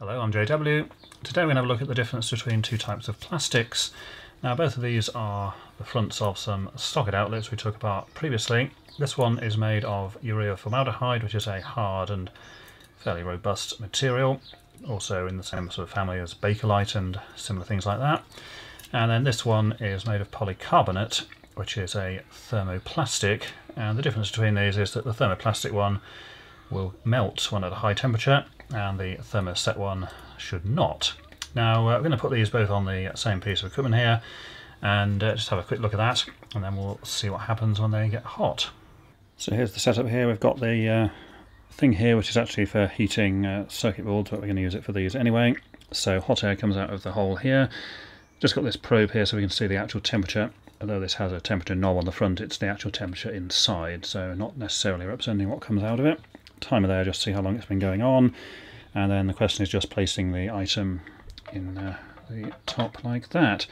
Hello, I'm JW. Today we're going to have a look at the difference between two types of plastics. Now both of these are the fronts of some socket outlets we took apart previously. This one is made of urea formaldehyde, which is a hard and fairly robust material, also in the same sort of family as Bakelite and similar things like that. And then this one is made of polycarbonate, which is a thermoplastic, and the difference between these is that the thermoplastic one will melt when at a high temperature and the thermoset one should not. Now uh, we're going to put these both on the same piece of equipment here and uh, just have a quick look at that and then we'll see what happens when they get hot. So here's the setup here, we've got the uh, thing here which is actually for heating uh, circuit boards but we're going to use it for these anyway. So hot air comes out of the hole here. Just got this probe here so we can see the actual temperature. Although this has a temperature knob on the front, it's the actual temperature inside, so not necessarily representing what comes out of it timer there just see how long it's been going on and then the question is just placing the item in uh, the top like that.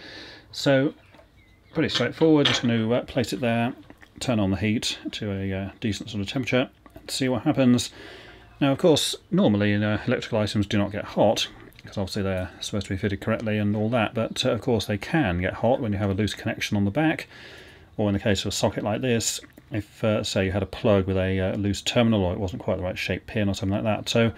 So pretty straightforward, just going to uh, place it there, turn on the heat to a uh, decent sort of temperature and see what happens. Now of course normally uh, electrical items do not get hot because obviously they're supposed to be fitted correctly and all that but uh, of course they can get hot when you have a loose connection on the back or in the case of a socket like this if uh, say you had a plug with a uh, loose terminal or it wasn't quite the right shape pin or something like that. So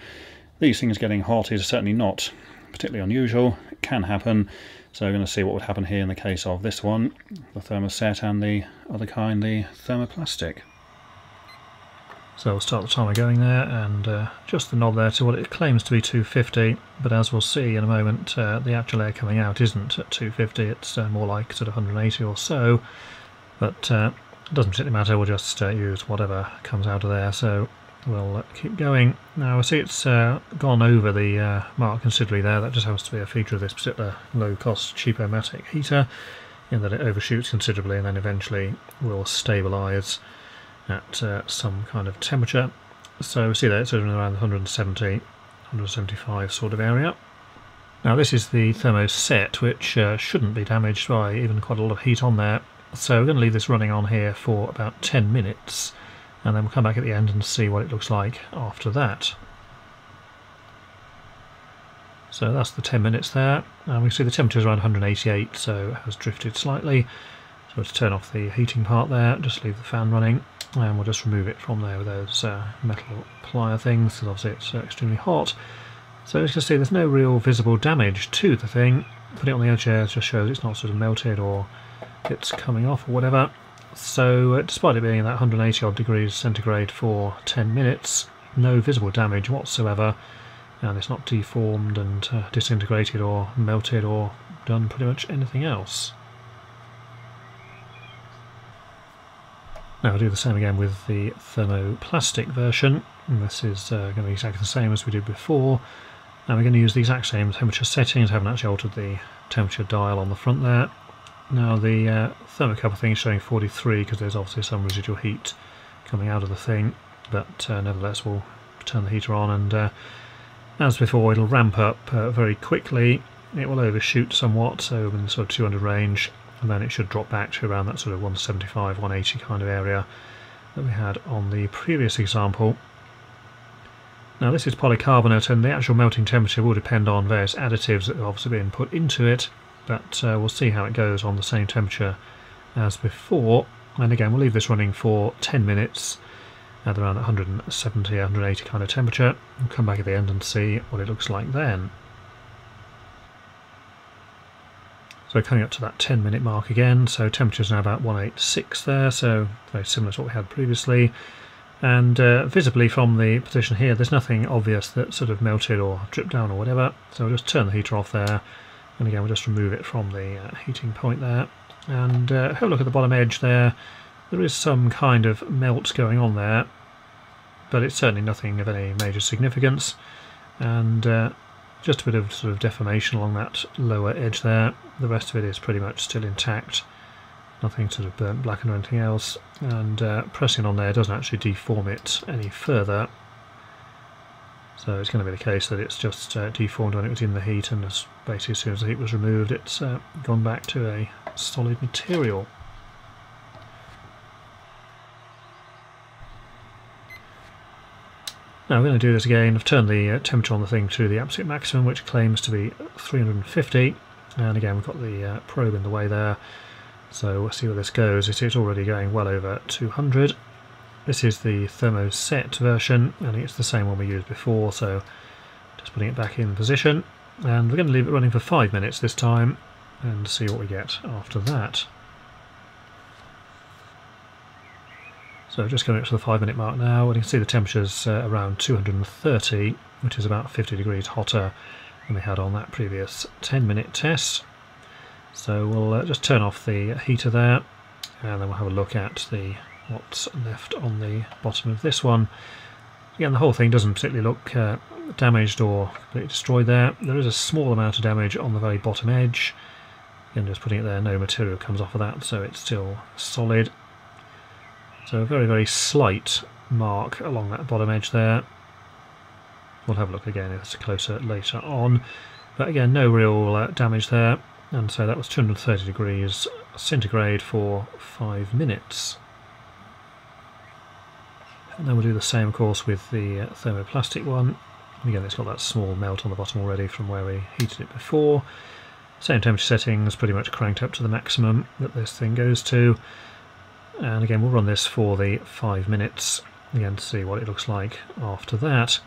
these things getting hot is certainly not particularly unusual. It can happen. So we're going to see what would happen here in the case of this one, the thermoset and the other kind, the thermoplastic. So we'll start the timer going there and uh, just the knob there to what it claims to be 250 but as we'll see in a moment uh, the actual air coming out isn't at 250 it's uh, more like sort of 180 or so but uh, it doesn't particularly matter, we'll just uh, use whatever comes out of there. So we'll uh, keep going. Now I see it's uh, gone over the uh, mark considerably there. That just happens to be a feature of this particular low-cost Cheapomatic heater in that it overshoots considerably and then eventually will stabilise at uh, some kind of temperature. So we see there, it's around 170, 175 sort of area. Now this is the thermoset, which uh, shouldn't be damaged by even quite a lot of heat on there. So we're going to leave this running on here for about 10 minutes and then we'll come back at the end and see what it looks like after that. So that's the 10 minutes there and we see the temperature is around 188 so it has drifted slightly. So let's turn off the heating part there, just leave the fan running and we'll just remove it from there with those uh, metal plier things because obviously it's uh, extremely hot. So as you can see there's no real visible damage to the thing. Put it on the edge here just shows it's not sort of melted or it's coming off or whatever. So uh, despite it being at 180 odd degrees centigrade for 10 minutes, no visible damage whatsoever and it's not deformed and uh, disintegrated or melted or done pretty much anything else. Now I'll do the same again with the thermoplastic version. And this is uh, going to be exactly the same as we did before. And we're going to use the exact same temperature settings. I haven't actually altered the temperature dial on the front there. Now the uh, thermocouple thing is showing 43 because there's obviously some residual heat coming out of the thing, but uh, nevertheless we'll turn the heater on and uh, as before it'll ramp up uh, very quickly. It will overshoot somewhat, so in the sort of 200 range, and then it should drop back to around that sort of 175, 180 kind of area that we had on the previous example. Now this is polycarbonate and the actual melting temperature will depend on various additives that have obviously been put into it but uh, we'll see how it goes on the same temperature as before. And again we'll leave this running for 10 minutes at around 170 180 kind of temperature and come back at the end and see what it looks like then. So coming up to that 10 minute mark again. So temperature is now about 186 there so very similar to what we had previously. And uh, visibly from the position here there's nothing obvious that sort of melted or dripped down or whatever. So we'll just turn the heater off there and again we'll just remove it from the uh, heating point there. And uh, have a look at the bottom edge there. There is some kind of melt going on there but it's certainly nothing of any major significance. And uh, just a bit of sort of deformation along that lower edge there. The rest of it is pretty much still intact. Nothing sort of burnt black or anything else. And uh, pressing on there doesn't actually deform it any further so it's going to be the case that it's just uh, deformed when it was in the heat and as basically as soon as the heat was removed it's uh, gone back to a solid material. Now we're going to do this again. I've turned the uh, temperature on the thing to the absolute maximum, which claims to be 350. And again, we've got the uh, probe in the way there. So we'll see where this goes. It is already going well over 200. This is the thermoset version, and it's the same one we used before, so just putting it back in position. And we're going to leave it running for five minutes this time, and see what we get after that. So just coming up to the five minute mark now, and you can see the temperature's uh, around 230, which is about 50 degrees hotter than we had on that previous 10 minute test. So we'll uh, just turn off the heater there, and then we'll have a look at the what's left on the bottom of this one. Again, the whole thing doesn't particularly look uh, damaged or completely destroyed there. There is a small amount of damage on the very bottom edge. Again, just putting it there, no material comes off of that, so it's still solid. So a very, very slight mark along that bottom edge there. We'll have a look again if it's closer later on. But again, no real uh, damage there. And so that was 230 degrees centigrade for five minutes. And then we'll do the same, of course, with the uh, thermoplastic one. Again, it's got that small melt on the bottom already from where we heated it before. Same temperature settings, pretty much cranked up to the maximum that this thing goes to and again we'll run this for the five minutes again to see what it looks like after that.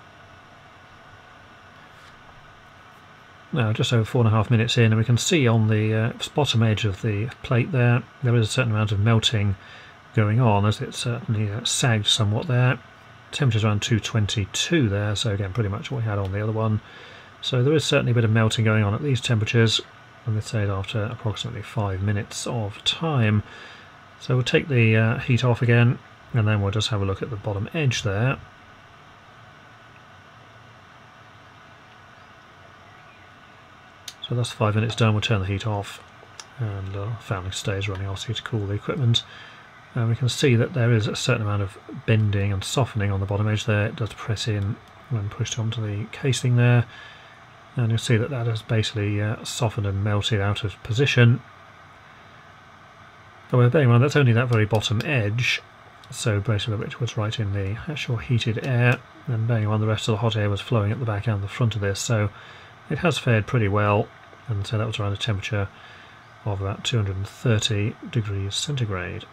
Now just over four and a half minutes in and we can see on the uh, bottom edge of the plate there there is a certain amount of melting going on as it certainly uh, sagged somewhat there. Temperature's around 222 there so again pretty much what we had on the other one. So there is certainly a bit of melting going on at these temperatures and let's say after approximately five minutes of time. So we'll take the uh, heat off again and then we'll just have a look at the bottom edge there. So that's five minutes done, we'll turn the heat off and uh, family stays running obviously to cool the equipment. And we can see that there is a certain amount of bending and softening on the bottom edge there. It does press in when pushed onto the casing there. And you'll see that that has basically uh, softened and melted out of position However, bearing in mind that's only that very bottom edge, so basically which was right in the actual heated air, and bearing in mind the rest of the hot air was flowing at the back and the front of this, so it has fared pretty well, and so that was around a temperature of about 230 degrees centigrade.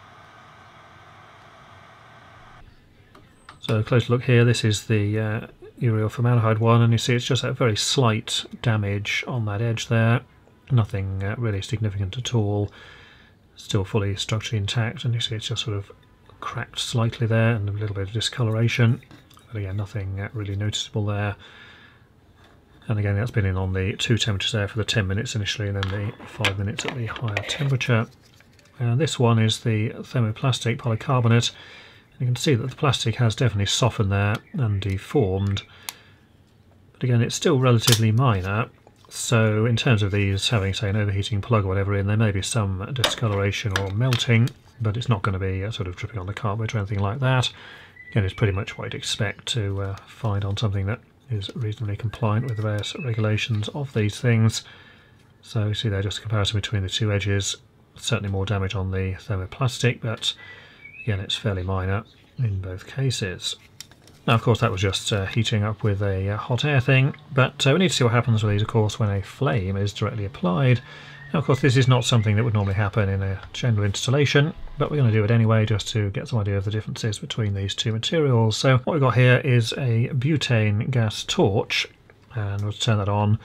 So a close look here, this is the uh, urea formaldehyde one, and you see it's just a very slight damage on that edge there, nothing uh, really significant at all. Still fully structurally intact and you see it's just sort of cracked slightly there and a little bit of discoloration. But again nothing uh, really noticeable there. And again that's been in on the two temperatures there for the 10 minutes initially and then the 5 minutes at the higher temperature. And this one is the thermoplastic polycarbonate you can see that the plastic has definitely softened there and deformed but again it's still relatively minor so in terms of these having, say, an overheating plug or whatever in, there may be some discoloration or melting, but it's not going to be uh, sort of dripping on the carpet or anything like that. Again, it's pretty much what you'd expect to uh, find on something that is reasonably compliant with the various regulations of these things. So you see there just a comparison between the two edges. Certainly more damage on the thermoplastic, but again, it's fairly minor in both cases. Now, of course, that was just uh, heating up with a uh, hot air thing, but uh, we need to see what happens with these, of course, when a flame is directly applied. Now, of course, this is not something that would normally happen in a general installation, but we're going to do it anyway just to get some idea of the differences between these two materials. So what we've got here is a butane gas torch, and we'll turn that on,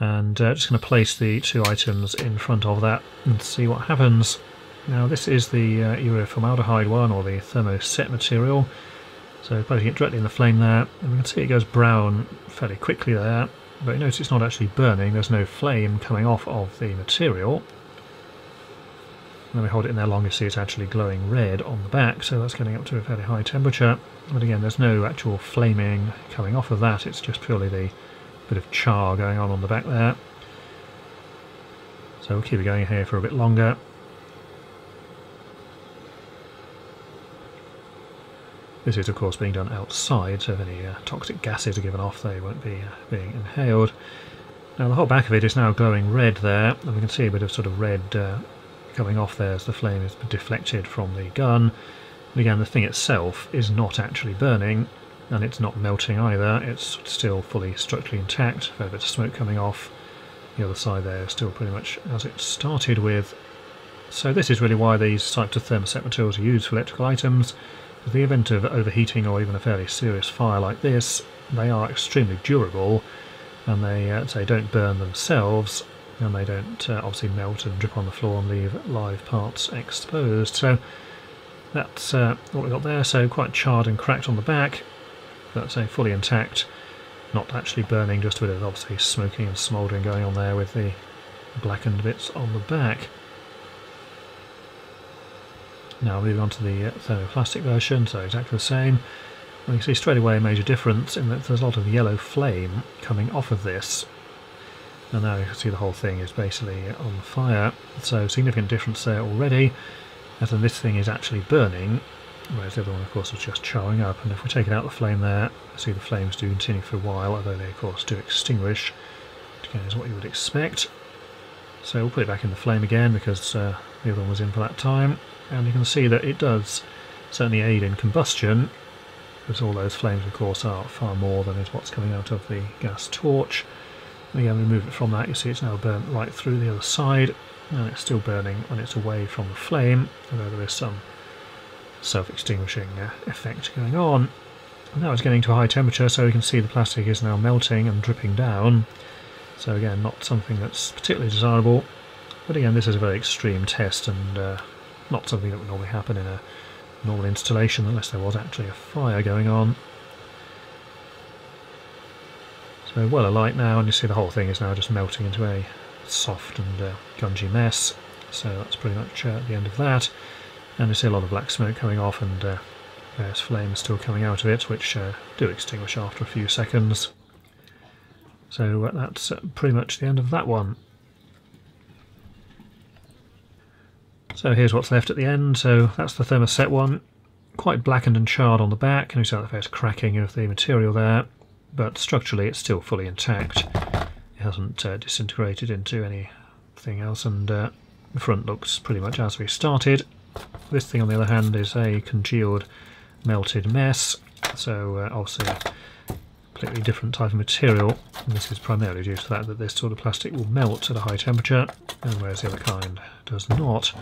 and uh, just going to place the two items in front of that and see what happens. Now, this is the uh, urea formaldehyde one, or the thermoset material. So putting it directly in the flame there, and we can see it goes brown fairly quickly there, but you notice it's not actually burning, there's no flame coming off of the material. When we hold it in there long, you see it's actually glowing red on the back, so that's getting up to a fairly high temperature. But again, there's no actual flaming coming off of that, it's just purely the bit of char going on on the back there. So we'll keep it going here for a bit longer. This is of course being done outside, so if any uh, toxic gases are given off they won't be uh, being inhaled. Now the whole back of it is now glowing red there, and we can see a bit of sort of red uh, coming off there as the flame is deflected from the gun. And again, the thing itself is not actually burning, and it's not melting either, it's still fully structurally intact, a bit of smoke coming off. The other side there is still pretty much as it started with. So this is really why these types of thermoset materials are used for electrical items. In the event of overheating or even a fairly serious fire like this, they are extremely durable and they, uh, they don't burn themselves and they don't uh, obviously melt and drip on the floor and leave live parts exposed. So that's uh, what we've got there, so quite charred and cracked on the back, but say fully intact, not actually burning, just a bit of obviously smoking and smouldering going on there with the blackened bits on the back. Now moving on to the uh, thermoplastic version, so exactly the same. We can see straight away a major difference in that there's a lot of yellow flame coming off of this. And now you can see the whole thing is basically on fire, so significant difference there already as this thing is actually burning, whereas the other one of course was just charring up, and if we take it out the flame there, see the flames do continue for a while, although they of course do extinguish, which again is what you would expect. So we'll put it back in the flame again because uh, the other one was in for that time, and you can see that it does certainly aid in combustion, because all those flames of course are far more than is what's coming out of the gas torch. And again, remove it from that, you see it's now burnt right through the other side, and it's still burning when it's away from the flame, although there is some self-extinguishing uh, effect going on. now it's getting to a high temperature, so you can see the plastic is now melting and dripping down. So again, not something that's particularly desirable. But again, this is a very extreme test and uh, not something that would normally happen in a normal installation unless there was actually a fire going on. So well alight now, and you see the whole thing is now just melting into a soft and uh, gungy mess. So that's pretty much uh, the end of that. And you see a lot of black smoke coming off and uh, various flames still coming out of it, which uh, do extinguish after a few seconds. So uh, that's uh, pretty much the end of that one. So here's what's left at the end. So that's the thermoset one. Quite blackened and charred on the back, and you see that there's cracking of the material there, but structurally it's still fully intact It hasn't uh, disintegrated into anything else and uh, the front looks pretty much as we started. This thing on the other hand is a congealed melted mess so uh, obviously different type of material and this is primarily due to that that this sort of plastic will melt at a high temperature and whereas the other kind does not.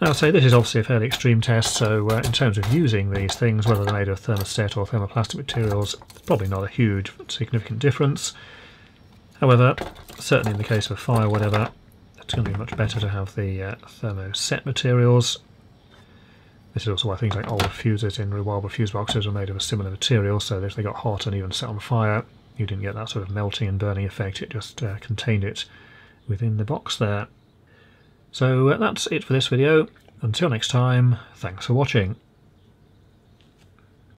Now, say this is obviously a fairly extreme test, so uh, in terms of using these things, whether they're made of thermoset or thermoplastic materials, probably not a huge significant difference. However, certainly in the case of a fire or whatever, it's going to be much better to have the uh, thermoset materials. This is also why things like old fuses in rewirable fuse boxes are made of a similar material, so if they got hot and even set on fire, you didn't get that sort of melting and burning effect, it just uh, contained it within the box there. So uh, that's it for this video. Until next time, thanks for watching.